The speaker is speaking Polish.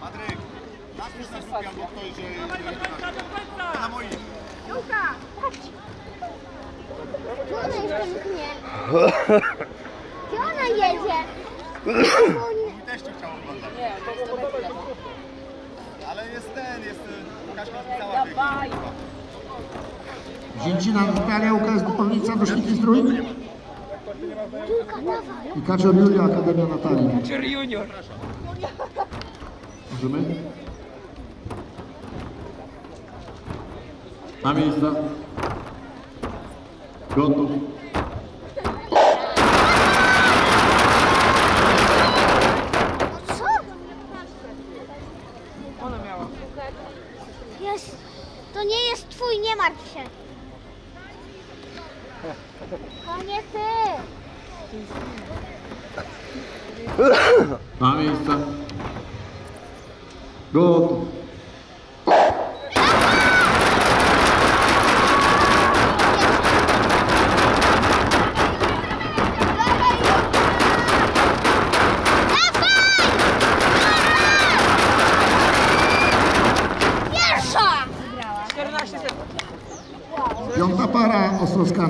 Patryk, napisz na grupie albo ktoś, że... Na moim. Luka, chodź. Gdzie ona jeszcze mknie? Gdzie ona jedzie? Mój teściu chciał oglądać. Nie, to jest. Ale jest ten, jest... y, Łukaszka cała Dawaj. Zięcina Natalia, UKS Dupolnica, Doszliki Zdrój i Kaczor Julia, Akademia Natalii. Kaczor Junior. Możemy? Na miejsca. Gotów. Co? Ona miała. Jest. To nie jest twój, nie martw się. To nie ty. Na miejsca. Gotów. Pierwsza! 14 sekund. Piąta para, Ostrowska